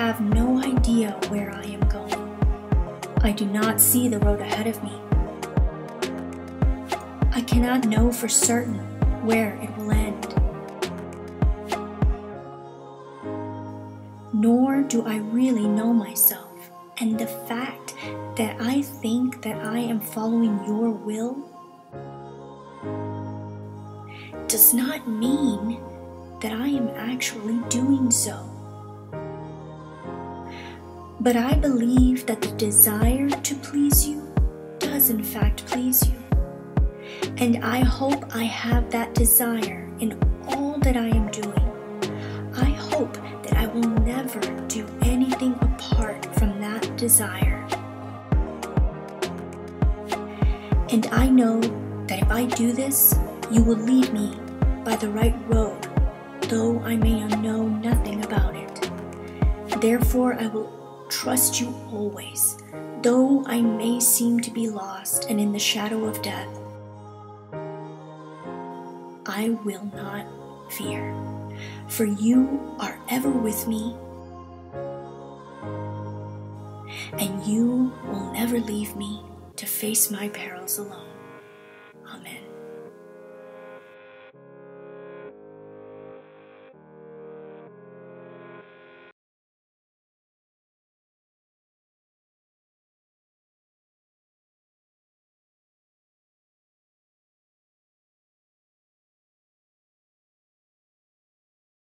idea where I am going. I do not see the road ahead of me. I cannot know for certain where it will end. Nor do I really know myself, and the fact that I think that I am following your will does not mean that I am actually doing so. But I believe that the desire to please you does in fact please you. And I hope I have that desire in all that I am doing. I hope that I will never do anything apart from that desire. And I know that if I do this, you will lead me by the right road, though I may know nothing about it. Therefore, I will trust you always, though I may seem to be lost and in the shadow of death. I will not fear, for you are ever with me, and you will never leave me to face my perils alone. Amen.